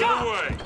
Out of the way!